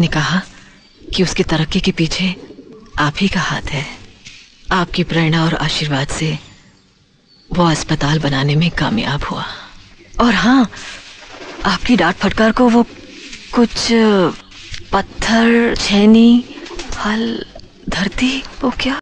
ने कहा कि उसकी तरक्की के पीछे आप ही का हाथ है। आपकी प्रेरणा और आशीर्वाद से वो अस्पताल बनाने में कामयाब हुआ। और हाँ आपकी डांट फटकार को वो कुछ पत्थर, छेनी, फल, धरती, वो क्या?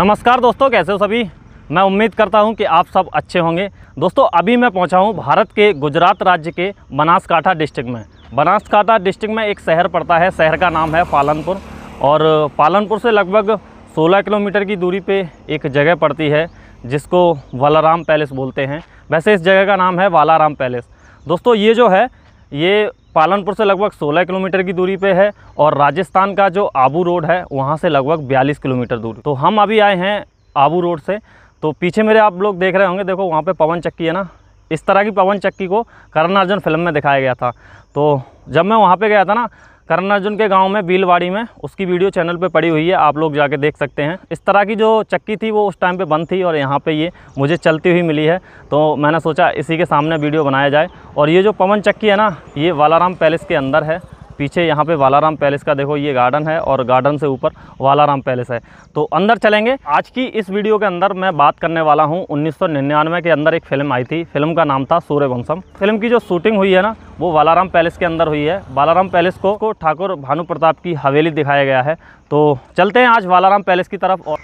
नमस्कार दोस्तों, कैसे हो सभी? मैं उम्मीद करता हूँ कि आप सब अच्छे होंगे। दोस्तों, अभी मैं पहुँचा हूँ भारत के गुजरात राज्य के बनासकाठा डिस्ट्रिक्ट में। बनासकाठा डिस्ट्रिक्ट में एक शहर पड़ता है, शहर का नाम है पालनपुर। और पालनपुर से लगभग 16 किलोमीटर की दूरी पे एक जगह पड़ती है, जिसको वालाराम पैलेस बोलते हैं। वैसे इस जगह का नाम है वालाराम पैलेस। दोस्तों, ये जो है, ये पालनपुर से लगभग 16 किलोमीटर की दूरी पे है और राजस्थान का जो आबू रोड है, वहाँ से लगभग 42 किलोमीटर दूर। तो हम अभी आए हैं आबू रोड से। तो पीछे मेरे आप लोग देख रहे होंगे, देखो वहाँ पे पवन चक्की है ना। इस तरह की पवन चक्की को करण अर्जुन फ़िल्म में दिखाया गया था। तो जब मैं वहाँ पे गया था ना करण अर्जुन के गाँव में बीलवाड़ी में, उसकी वीडियो चैनल पे पड़ी हुई है, आप लोग जाके देख सकते हैं। इस तरह की जो चक्की थी, वो उस टाइम पे बंद थी और यहाँ पे ये मुझे चलती हुई मिली है। तो मैंने सोचा इसी के सामने वीडियो बनाया जाए। और ये जो पवन चक्की है ना, ये वालाराम पैलेस के अंदर है। पीछे यहाँ पे वालाराम पैलेस का देखो ये गार्डन है और गार्डन से ऊपर वालाराम पैलेस है। तो अंदर चलेंगे। आज की इस वीडियो के अंदर मैं बात करने वाला हूँ। 1999 के अंदर एक फ़िल्म आई थी। फ़िल्म का नाम था सूर्यवंशम फ़िल्म की जो शूटिंग हुई है ना वो वालाराम पैलेस के अंदर हुई है। वालाराम पैलेस को, को ठाकुर भानु प्रताप की हवेली दिखाया गया है। तो चलते हैं आज वालाराम पैलेस की तरफ़ और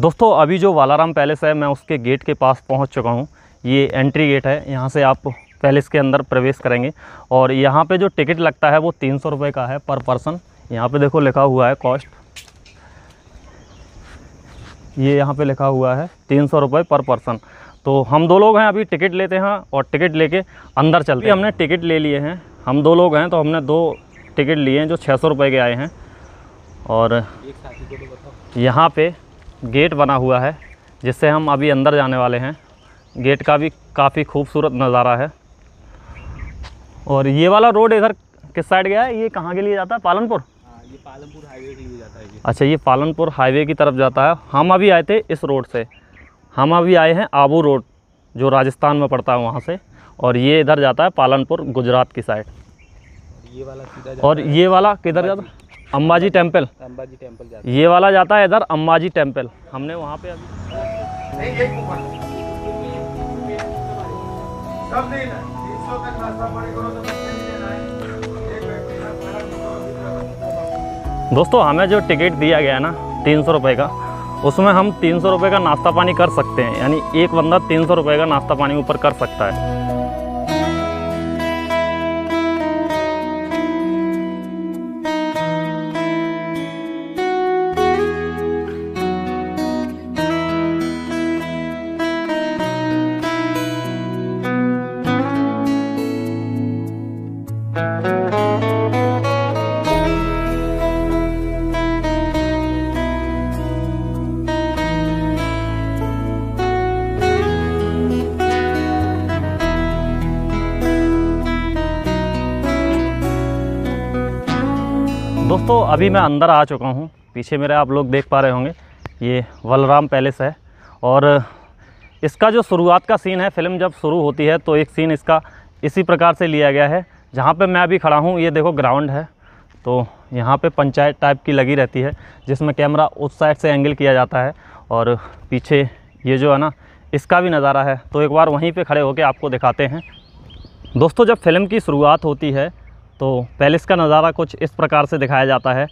दोस्तों अभी जो वालाराम पैलेस है मैं उसके गेट के पास पहुँच चुका हूँ। ये एंट्री गेट है। यहाँ से आप पैलेस के अंदर प्रवेश करेंगे। और यहाँ पे जो टिकट लगता है वो तीन सौ रुपये का है पर पर्सन। यहाँ पे देखो लिखा हुआ है कॉस्ट। ये यहाँ पे लिखा हुआ है तीन सौ रुपये पर पर्सन। तो हम दो लोग हैं, अभी टिकट लेते हैं और टिकट लेके अंदर चलते हैं। हमने टिकट ले लिए हैं। हम दो लोग हैं तो हमने दो टिकट लिए हैं जो छः सौ रुपये के आए हैं। और यहाँ पे गेट बना हुआ है, जिससे हम अभी अंदर जाने वाले हैं। गेट का भी काफ़ी खूबसूरत नज़ारा है। और ये वाला रोड इधर किस साइड गया है? ये कहाँ के लिए जाता है? पालनपुर? हाँ ये पालनपुर हाईवे के लिए जाता है ये। अच्छा ये पालनपुर हाईवे की तरफ़ जाता है। हम अभी आए थे इस रोड से। हम अभी आए हैं आबू रोड जो राजस्थान में पड़ता है वहाँ से। और ये इधर जाता है पालनपुर गुजरात की साइड। ये वाला सीधा जाता और ये वाला किधर जाता है? अम्बाजी टेंपल अम्बाजी टेंपल जाता ये वाला जाता है इधर अम्बाजी टेंपल हमने वहाँ पे अभी दोस्तों, हमें जो टिकट दिया गया है ना, तीन सौ रुपये का, उसमें हम तीन सौ रुपये का नाश्ता पानी कर सकते हैं। यानी एक बंदा तीन सौ रुपये का नाश्ता पानी ऊपर कर सकता है। दोस्तों अभी मैं अंदर आ चुका हूँ। पीछे मेरे आप लोग देख पा रहे होंगे। ये बलराम पैलेस है। और इसका जो शुरुआत का सीन है फ़िल्म जब शुरू होती है तो एक सीन इसका इसी प्रकार से लिया गया है, जहाँ पे मैं अभी खड़ा हूँ। ये देखो ग्राउंड है। तो यहाँ पे पंचायत टाइप की लगी रहती है, जिसमें कैमरा उस साइड से एंगल किया जाता है। और पीछे ये जो है ना, इसका भी नज़ारा है। तो एक बार वहीं पे खड़े होकर आपको दिखाते हैं। दोस्तों, जब फ़िल्म की शुरुआत होती है तो पैलेस का नज़ारा कुछ इस प्रकार से दिखाया जाता है,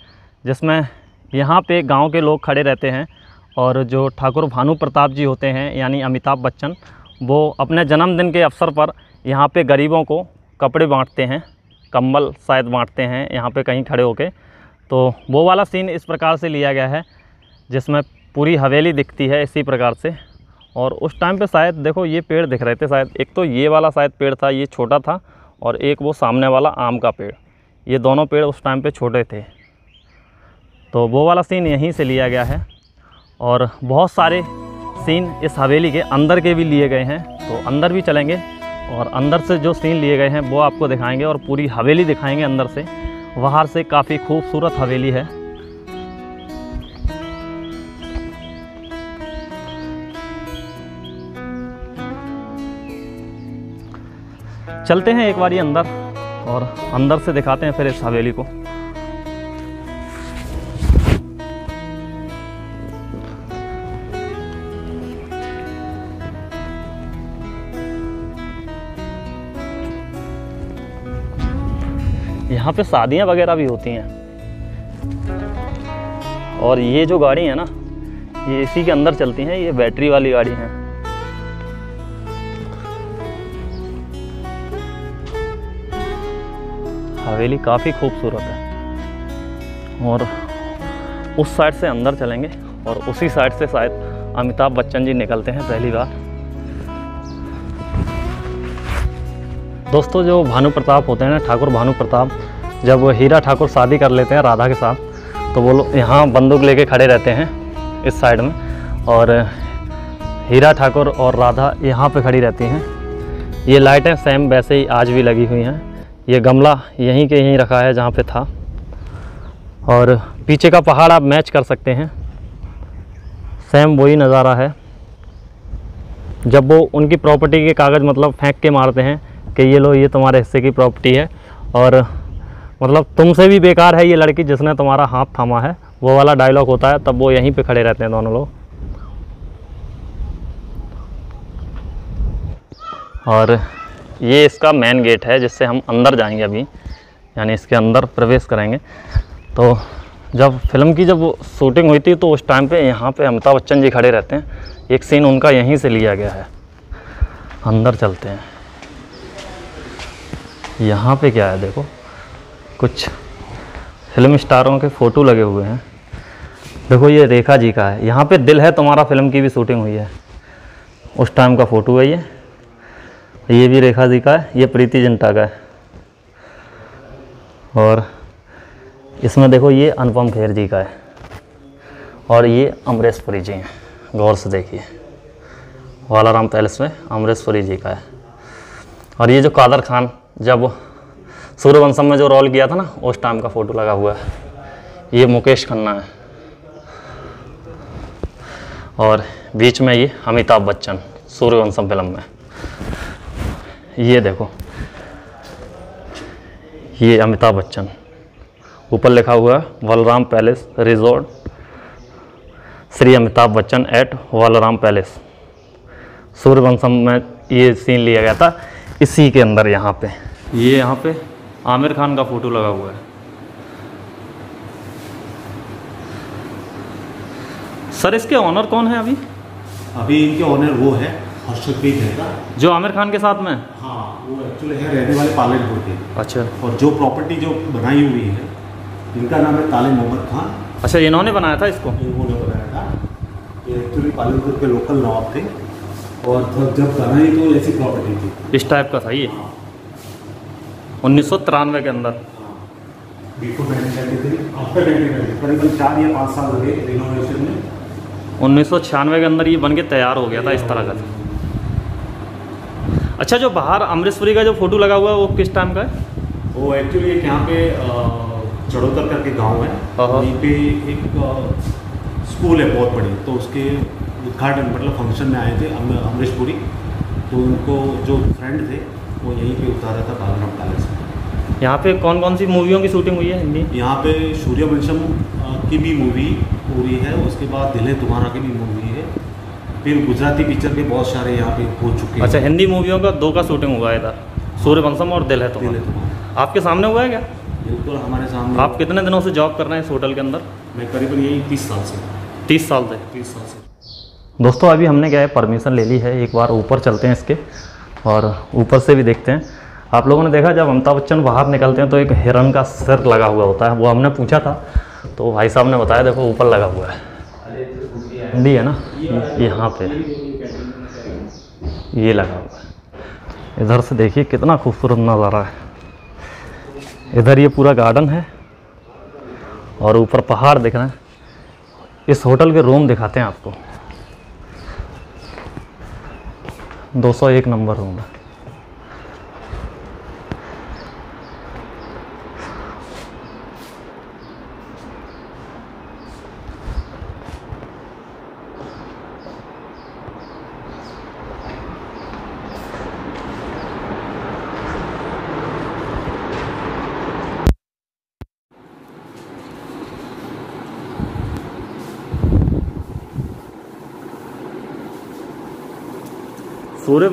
जिसमें यहाँ पे गाँव के लोग खड़े रहते हैं और जो ठाकुर भानु प्रताप जी होते हैं, यानी अमिताभ बच्चन, वो अपने जन्मदिन के अवसर पर यहाँ पे गरीबों को कपड़े बांटते हैं, कंबल शायद बांटते हैं, यहाँ पे कहीं खड़े होके। तो वो वाला सीन इस प्रकार से लिया गया है, जिसमें पूरी हवेली दिखती है इसी प्रकार से। और उस टाइम पे शायद देखो ये पेड़ दिख रहे थे शायद, एक तो ये वाला शायद पेड़ था, ये छोटा था और एक वो सामने वाला आम का पेड़। ये दोनों पेड़ उस टाइम पे छोटे थे। तो वो वाला सीन यहीं से लिया गया है। और बहुत सारे सीन इस हवेली के अंदर के भी लिए गए हैं। तो अंदर भी चलेंगे और अंदर से जो सीन लिए गए हैं वो आपको दिखाएँगे और पूरी हवेली दिखाएँगे अंदर से। बाहर से काफ़ी खूबसूरत हवेली है। चलते हैं एक बार ये अंदर और अंदर से दिखाते हैं फिर इस हवेली को। यहाँ पे शादियाँ वगैरह भी होती हैं। और ये जो गाड़ी है ना, ये इसी के अंदर चलती हैं, ये बैटरी वाली गाड़ी हैं। हवेली काफ़ी खूबसूरत है। और उस साइड से अंदर चलेंगे और उसी साइड से शायद अमिताभ बच्चन जी निकलते हैं पहली बार। दोस्तों, जो भानु प्रताप होते हैं ना, ठाकुर भानु प्रताप, जब वो हीरा ठाकुर शादी कर लेते हैं राधा के साथ तो वो लोग यहाँ बंदूक लेके खड़े रहते हैं इस साइड में। और हीरा ठाकुर और राधा यहाँ पे खड़ी रहती हैं। ये लाइटें सेम वैसे ही आज भी लगी हुई हैं। ये गमला यहीं के यहीं रखा है जहाँ पे था। और पीछे का पहाड़ आप मैच कर सकते हैं। सेम वही नज़ारा है। जब वो उनकी प्रॉपर्टी के कागज़ मतलब फेंक के मारते हैं कि ये लो, ये तुम्हारे हिस्से की प्रॉपर्टी है। और मतलब तुमसे भी बेकार है ये लड़की जिसने तुम्हारा हाथ थामा है। वो वाला डायलॉग होता है, तब वो यहीं पे खड़े रहते हैं दोनों लोग। और ये इसका मेन गेट है, जिससे हम अंदर जाएँगे अभी। यानी इसके अंदर प्रवेश करेंगे। तो जब फ़िल्म की जब शूटिंग हुई थी तो उस टाइम पे यहाँ पे अमिताभ बच्चन जी खड़े रहते हैं। एक सीन उनका यहीं से लिया गया है। अंदर चलते हैं। यहाँ पे क्या है, देखो। कुछ फ़िल्म स्टारों के फ़ोटो लगे हुए हैं। देखो, ये रेखा जी का है। यहाँ पे दिल है, तुम्हारा फ़िल्म की भी शूटिंग हुई है। उस टाइम का फ़ोटो है ये। ये भी रेखा जी का है, ये प्रीति जिंटा का है। और इसमें देखो ये अनुपम खेर जी का है और ये अमरीश पुरी जी हैं, गौर से देखिए। वालाराम पैलेस में अमरीश पुरी जी का है। और ये जो कादर खान, जब सूर्यवंशम में जो रोल किया था ना, उस टाइम का फ़ोटो लगा हुआ है। ये मुकेश खन्ना है। और बीच में ये अमिताभ बच्चन, सूर्यवंशम फ़िल्म में। ये देखो। ये अमिताभ बच्चन। ऊपर लिखा हुआ है Valram palace resort. Shri Amitabh Bachchan at Valram palace. Sooryavansham में ये सीन लिया गया था, इसी के अंदर यहाँ पे। ये यहाँ पे आमिर खान का फ़ोटो लगा हुआ है। सर, इसके ऑनर कौन है अभी? अभी इनके ऑनर वो है हर्षदप्रीत है जो आमिर खान के साथ में? हाँ वो एक्चुअली है रहने वाले पालनपुर के। अच्छा। और जो प्रॉपर्टी जो बनाई हुई है इनका नाम है ताले मोहम्मद खान। अच्छा इन्होंने बनाया था इसको? इन्होंने बनाया था। ये एक्चुअली पालनपुर के लोकल नवाब थे। और जब बनाई तो ऐसी प्रॉपर्टी थी। इस टाइप का था ये? उन्नीस सौ तिरानवे के अंदर। Before nineteen ninety three after करीबन चार या पाँच साल लगे रिनोवेशन में। उन्नीस सौ छियानवे के अंदर ये बन के तैयार हो गया था इस तरह का। अच्छा जो बाहर अमृतपुरी का जो फ़ोटो लगा हुआ है वो किस टाइम का है? वो एक्चुअली एक यहाँ पे चढ़ोतर करके गाँव है। वहीं पे एक स्कूल है बहुत बड़ी। तो उसके उद्घाटन मतलब फ़ंक्शन में आए थे अमरीशपुरी तो उनको जो फ्रेंड थे वो यहीं पे उतारा था बालराम पैलेस में। यहाँ पे कौन कौन सी मूवियों की शूटिंग हुई है हिंदी? यहाँ पे सूर्यवंशम की भी मूवी पूरी है उसके बाद दिल है तुम्हारा की भी मूवी फिर गुजराती पिक्चर के बहुत सारे यहाँ पे हो चुके हैं। अच्छा हिंदी मूवियों का दो का शूटिंग हुआ है इधर। सूर्यवंशम और दिल है तुम्हारा। आपके सामने हुआ है क्या? बिल्कुल हमारे सामने। आप कितने दिनों से जॉब कर रहे हैं इस होटल के अंदर? मैं करीबन यही तीस साल से। तीस साल से। तीस साल से। दोस्तों अभी हमने क्या है परमिशन ले ली है एक बार ऊपर चलते हैं इसके और ऊपर से भी देखते हैं। आप लोगों ने देखा जब अमिताभ बच्चन बाहर निकलते हैं तो एक हिरन का सिर लगा हुआ होता है वो हमने पूछा था तो भाई साहब ने बताया देखो ऊपर लगा हुआ है। हिंदी है ना, यहाँ पे। ये लगा हुआ है। इधर से देखिए कितना खूबसूरत नज़ारा है। इधर ये पूरा गार्डन है और ऊपर पहाड़ दिख रहे हैं। इस होटल के रूम दिखाते हैं आपको। 201 नंबर रूम है।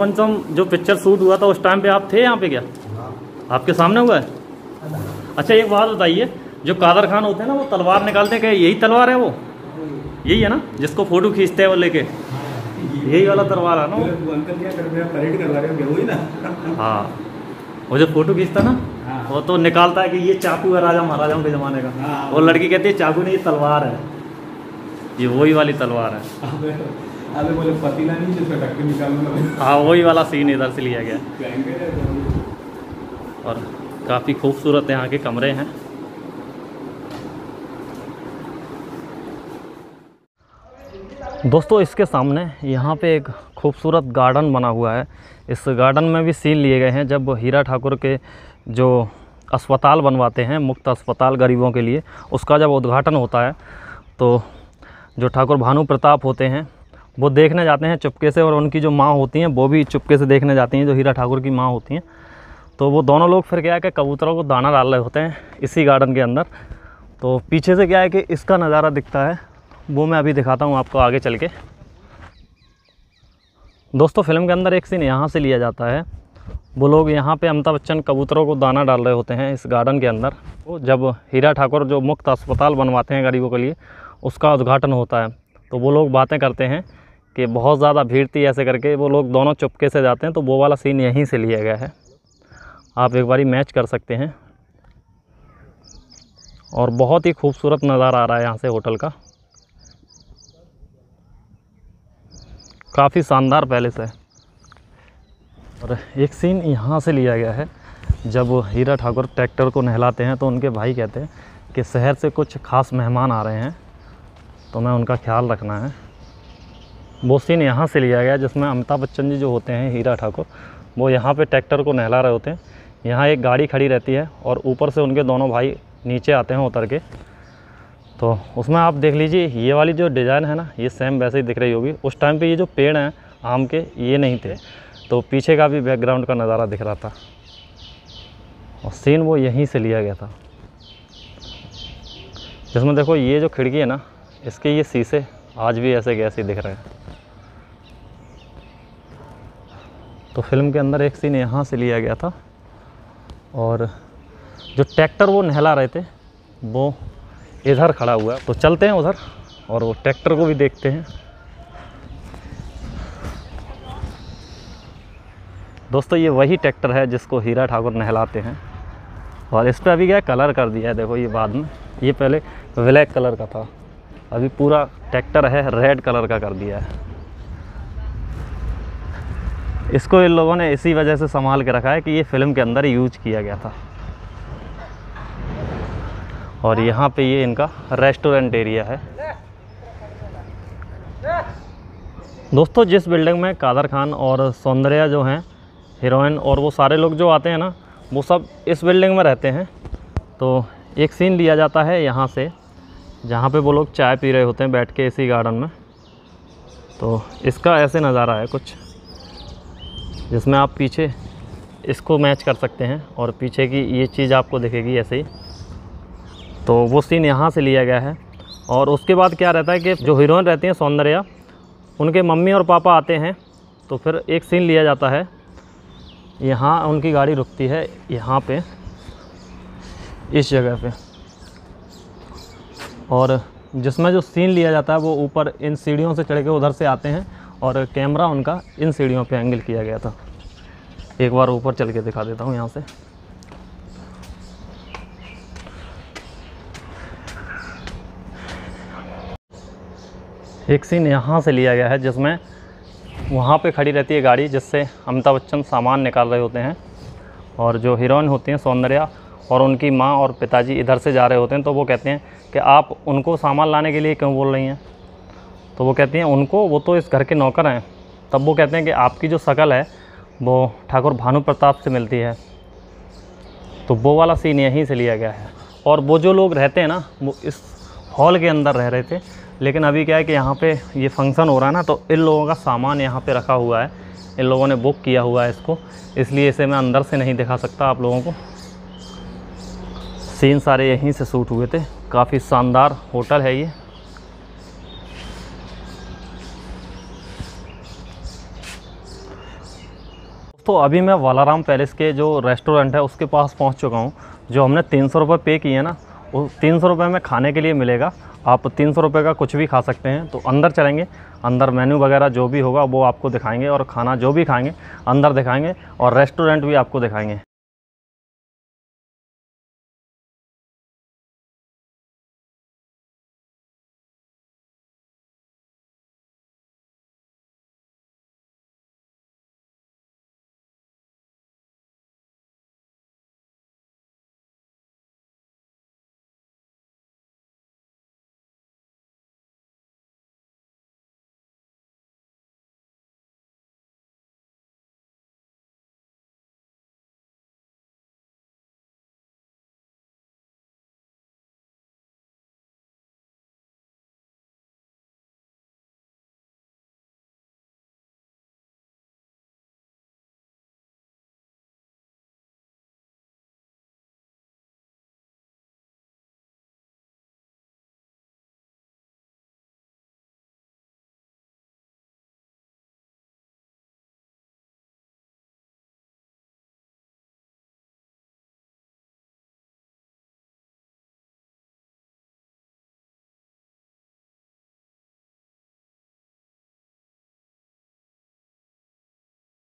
सूर्यवंशम जो पिक्चर शूट हुआ था उस टाइम पे आप थे यहाँ पे क्या? आपके सामने हुआ है? अच्छा एक बात बताइए जो कादर खान होते हैं ना वो तलवार निकालते हैं क्या? यही तलवार है वो? यही है ना? जिसको फ़ोटो खींचते हैं वो लेके। यही वाला तलवार है ना हैं? परेड करवा रहे हो ना। हाँ। वो जो फ़ोटो खींचता ना हाँ। वो तो निकालता है कि ये चाकू है राजा महाराजाओं के ज़माने का। हाँ। वो लड़की कहती है चाकू नहीं ये तलवार है। ये वही वाली तलवार है अबे बोले पतीला नहीं जिसका टक्कर निकालना हाँ वही वाला सीन इधर से लिया गया। और काफ़ी खूबसूरत यहाँ के कमरे हैं। दोस्तों इसके सामने यहाँ पे एक खूबसूरत गार्डन बना हुआ है। इस गार्डन में भी सीन लिए गए हैं जब हीरा ठाकुर के जो अस्पताल बनवाते हैं मुफ़्त अस्पताल गरीबों के लिए उसका जब उद्घाटन होता है तो जो ठाकुर भानु प्रताप होते हैं वो देखने जाते हैं चुपके से और उनकी जो माँ होती हैं, वो भी चुपके से देखने जाती हैं, जो हीरा ठाकुर की माँ होती हैं। तो वो दोनों लोग फिर क्या है कि कबूतरों को दाना डाल रहे होते हैं इसी गार्डन के अंदर। तो पीछे से क्या है कि इसका नज़ारा दिखता है, वो मैं अभी दिखाता हूँ आपको आगे चल के। दोस्तों, फ़िल्म के अंदर एक सीन यहाँ से लिया जाता है। वो लोग यहाँ पे अमिताभ बच्चन कबूतरों को दाना डाल रहे होते हैं इस गार्डन के अंदर। वो जब हीरा ठाकुर जो मुफ़्त अस्पताल बनवाते हैं गरीबों के लिए, उसका उद्घाटन होता है। तो वो लोग बातें करते हैं कि बहुत ज़्यादा भीड़ थी ऐसे करके, वो लोग दोनों चुपके से जाते हैं तो वो वाला सीन यहीं से लिया गया है। आप एक बारी मैच कर सकते हैं। और बहुत ही खूबसूरत नज़ारा आ रहा है यहाँ से होटल का। काफ़ी शानदार पैलेस है। और एक सीन यहाँ से लिया गया है, जब हीरा ठाकुर ट्रैक्टर को नहलाते हैं तो उनके भाई कहते हैं कि शहर से कुछ खास मेहमान आ रहे हैं तो मैं उनका ख्याल रखना है। वो सीन यहाँ से लिया गया जिसमें अमिताभ बच्चन जी जो होते हैं, हीरा ठाकुर, वो यहाँ पे ट्रैक्टर को नहला रहे होते हैं। यहाँ एक गाड़ी खड़ी रहती है और ऊपर से उनके दोनों भाई नीचे आते हैं उतर के। तो उसमें आप देख लीजिए, ये वाली जो डिज़ाइन है ना, ये सेम वैसे ही दिख रही होगी। उस टाइम पे ये जो पेड़ हैं, आम के, ये नहीं थे। तो पीछे का भी बैकग्राउंड का नज़ारा दिख रहा था। और सीन वो यहीं से लिया गया था। जिसमें देखो, ये जो खिड़की है ना, इसके ये शीशे आज भी ऐसे ही दिख रहे हैं। तो फ़िल्म के अंदर एक सीन यहाँ से लिया गया था। और जो ट्रैक्टर वो नहला रहे थे, वो इधर खड़ा हुआ। तो चलते हैं उधर और वो ट्रैक्टर को भी देखते हैं। दोस्तों, ये वही ट्रैक्टर है जिसको हीरा ठाकुर नहलाते हैं। और इस पर अभी क्या कलर कर दिया है, देखो ये बाद में। ये पहले ब्लैक कलर का था। अभी पूरा ट्रैक्टर है, रेड कलर का कर दिया है। इसको इन लोगों ने इसी वजह से संभाल के रखा है कि ये फ़िल्म के अंदर यूज़ किया गया था। और यहाँ पे ये इनका रेस्टोरेंट एरिया है। दोस्तों, जिस बिल्डिंग में कादर खान और सौंदर्या जो हैं, हीरोइन और वो सारे लोग जो आते हैं ना, वो सब इस बिल्डिंग में रहते हैं। तो एक सीन लिया जाता है यहाँ से, जहाँ पे वो लोग चाय पी रहे होते हैं बैठ के इसी गार्डन में। तो इसका ऐसे नज़ारा है कुछ। जिसमें आप पीछे इसको मैच कर सकते हैं और पीछे की ये चीज़ आपको दिखेगी ऐसे ही। तो वो सीन यहाँ से लिया गया है और उसके बाद क्या रहता है कि जो हीरोइन रहती हैं सौंदर्या, उनके मम्मी और पापा आते हैं तो फिर एक सीन लिया जाता है। यहाँ उनकी गाड़ी रुकती है यहाँ पे, इस जगह पे। और जिसमें जो सीन लिया जाता है वो ऊपर इन सीढ़ियों से चढ़ के उधर से आते हैं। और कैमरा उनका इन सीढ़ियों पे एंगल किया गया था। एक बार ऊपर चल के दिखा देता हूँ यहाँ से। एक सीन यहाँ से लिया गया है जिसमें वहाँ पे खड़ी रहती है गाड़ी जिससे अमिताभ बच्चन सामान निकाल रहे होते हैं और जो हीरोइन होती हैं सौंदर्या और उनकी माँ और पिताजी इधर से जा रहे होते हैं तो वो कहते हैं कि आप उनको सामान लाने के लिए क्यों बोल रही हैं? तो वो कहती हैं, उनको, वो तो इस घर के नौकर हैं। तब वो कहते हैं कि, आपकी जो शक्ल है, वो ठाकुर भानु प्रताप से मिलती है। तो वो वाला सीन यहीं से लिया गया है। और वो जो लोग रहते हैं ना, वो इस हॉल के अंदर रह रहे थे, लेकिन अभी क्या है कि यहाँ पे ये फ़ंक्शन हो रहा है ना तो इन लोगों का सामान यहाँ पे रखा हुआ है। इन लोगों ने बुक किया हुआ है इसको, इसलिए इसे मैं अंदर से नहीं दिखा सकता आप लोगों को। सीन सारे यहीं से शूट हुए थे। काफ़ी शानदार होटल है ये। तो अभी मैं वालाराम पैलेस के जो रेस्टोरेंट है, उसके पास पहुँच चुका हूँ, जो हमने तीन सौ रुपये पे किए ना, वो तीन सौ रुपये में खाने के लिए मिलेगा। आप तीन सौ रुपये का कुछ भी खा सकते हैं तो अंदर चलेंगे, अंदर मेन्यू वगैरह जो भी होगा, वो आपको दिखाएँगे और खाना जो भी खाएँगे, अंदर दिखाएँगे और रेस्टोरेंट भी आपको दिखाएँगे।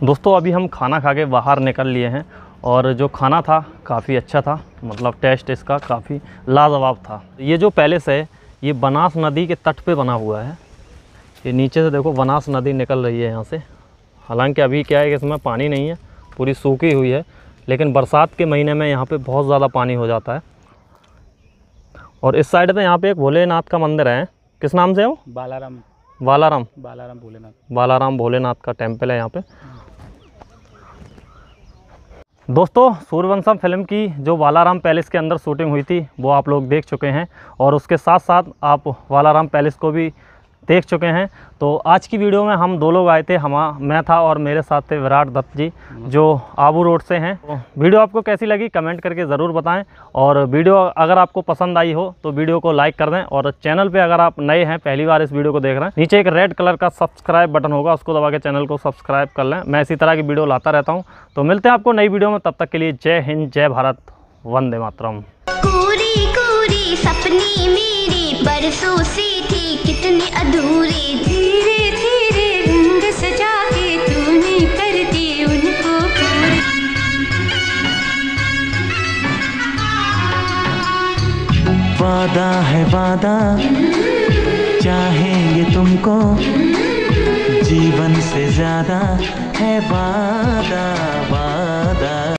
दोस्तों, अभी हम खाना खा के बाहर निकल लिए हैं और जो खाना था काफ़ी अच्छा था। मतलब टेस्ट इसका काफ़ी लाजवाब था। ये जो पैलेस है, ये बनास नदी के तट पे बना हुआ है। ये नीचे से देखो, बनास नदी निकल रही है यहाँ से। हालाँकि अभी क्या है कि इसमें पानी नहीं है, पूरी सूखी हुई है, लेकिन बरसात के महीने में यहाँ पे बहुत ज़्यादा पानी हो जाता है। और इस साइड पे यहाँ पे एक भोलेनाथ का मंदिर है। किस नाम से है वो? बालाराम। बालाराम। बालाराम भोलेनाथ। बालाराम भोलेनाथ का टेंपल है यहाँ पे। दोस्तों सूर्यवंशम फ़िल्म की जो वालाराम पैलेस के अंदर शूटिंग हुई थी वो आप लोग देख चुके हैं। और उसके साथ साथ आप वालाराम पैलेस को भी देख चुके हैं। तो आज की वीडियो में हम दो लोग आए थे, हम, मैं था और मेरे साथ थे विराट दत्त जी, जो आबू रोड से हैं। तो वीडियो आपको कैसी लगी कमेंट करके ज़रूर बताएँ। और वीडियो अगर आपको पसंद आई हो तो वीडियो को लाइक कर दें। और चैनल पे अगर आप नए हैं, पहली बार इस वीडियो को देख रहे हैं, नीचे एक रेड कलर का सब्सक्राइब बटन होगा, उसको दबा के चैनल को सब्सक्राइब कर लें। मैं इसी तरह की वीडियो लाता रहता हूँ। तो मिलते हैं आपको नई वीडियो में, तब तक के लिए जय हिंद, जय भारत, वंदे मातरम। बरसों से थे कितने अधूरे। धीरे धीरे रंग सजा के तूने कर दी उनको वादा है वादा, चाहेंगे तुमको। जीवन से ज़्यादा है वादा वादा।